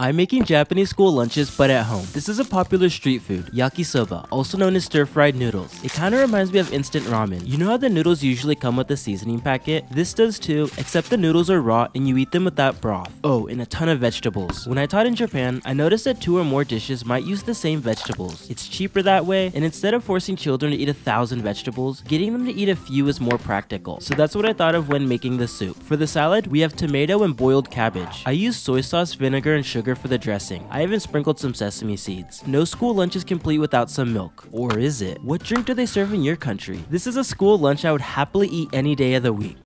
I'm making Japanese school lunches but at home. This is a popular street food, yakisoba, also known as stir-fried noodles. It kinda reminds me of instant ramen. You know how the noodles usually come with a seasoning packet? This does too, except the noodles are raw and you eat them without broth. Oh, and a ton of vegetables. When I taught in Japan, I noticed that two or more dishes might use the same vegetables. It's cheaper that way, and instead of forcing children to eat a thousand vegetables, getting them to eat a few is more practical. So that's what I thought of when making the soup. For the salad, we have tomato and boiled cabbage. I use soy sauce, vinegar, and sugar sugar for the dressing. I even sprinkled some sesame seeds. No school lunch is complete without some milk. Or is it? What drink do they serve in your country? This is a school lunch I would happily eat any day of the week.